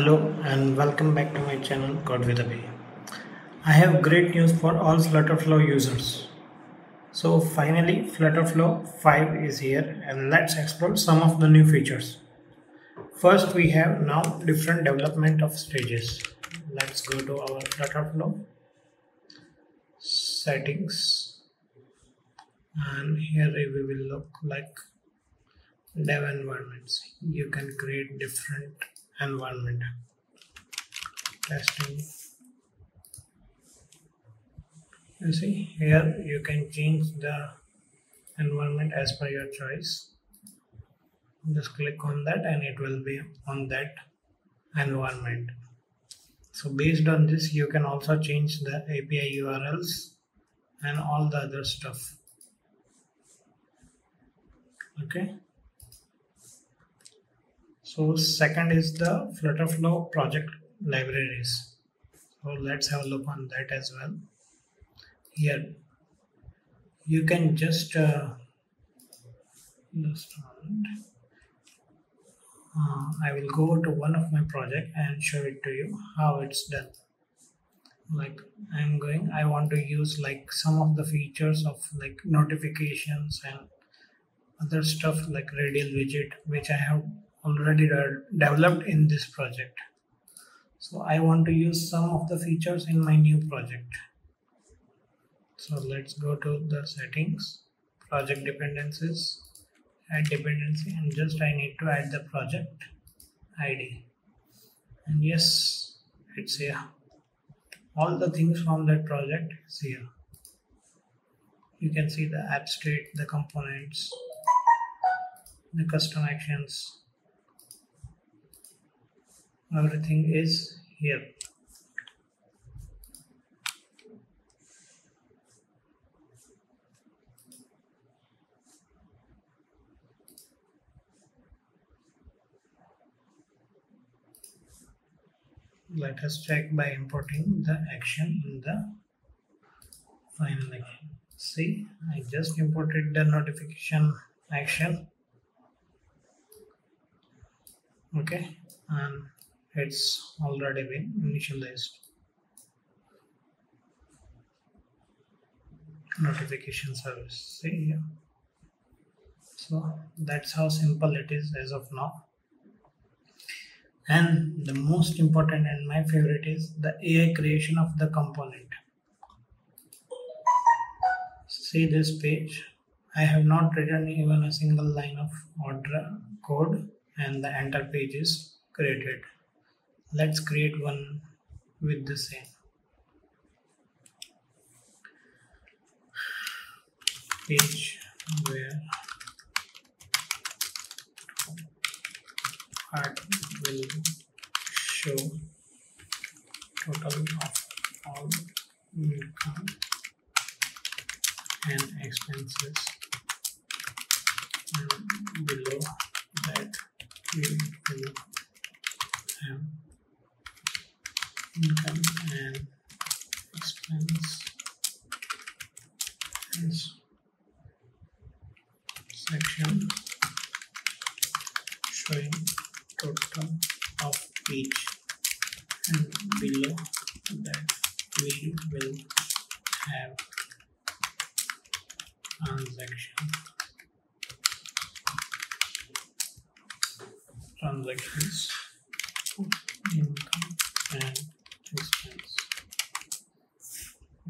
Hello and welcome back to my channel Code with. I have great news for all Flutterflow users. So finally Flutterflow 5 is here and let's explore some of the new features. First we have now different development of stages. Let's go to our Flutterflow settings and here we will look like dev environments. You can create different environment. Testing you see here you can change the environment as per your choice. Just click on that and it will be on that environment. So based on this you can also change the API URLs and all the other stuff. Okay so second is the Flutterflow project libraries. So let's have a look on that as well. Here you can just uh, just uh, I will go to one of my project and show it to you how it's done. Like I'm going, I want to use like some of the features of like notifications and other stuff like radial widget which I have already developed in this project. So I want to use some of the features in my new project. So let's go to the settings, project dependencies, add dependency and just I need to add the project ID. And yes, it's here. All the things from that project is here. You can see the app state, the components, the custom actions, everything is here. Let us check by importing the action in the final action. See I just imported the notification action. Okay and it's already been initialized. Notification service. See here. So that's how simple it is as of now. And the most important and my favorite is the AI creation of the component. See this page? I have not written even a single line of order code and the enter page is created let's create one with the same. Page where art will show total of all income and expenses. And below that we will have income and expense section showing total of each and below that we will have transaction transactions. income and expense.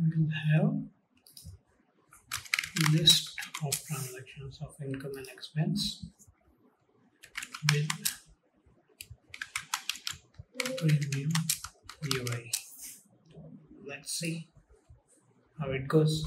We will have list of transactions of income and expense with preview UI. Let's see how it goes.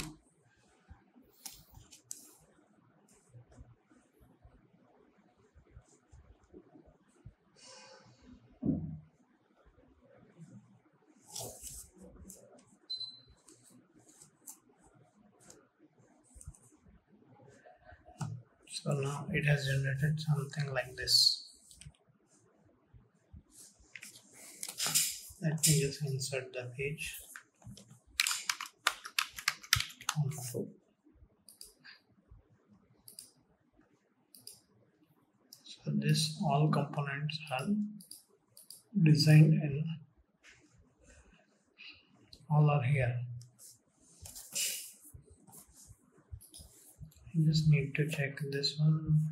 So now it has generated something like this. Let me just insert the page. So this all components are designed in all are here just need to check this one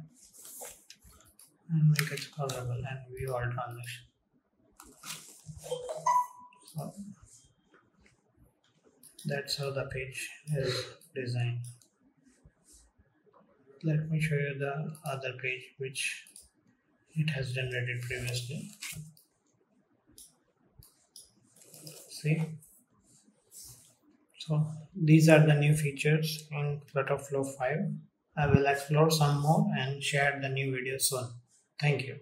and make it scrollable and view all transactions. So that's how the page is designed. Let me show you the other page which it has generated previously. See so these are the new features in flutter flow 5 i will explore some more and share the new video soon. Thank you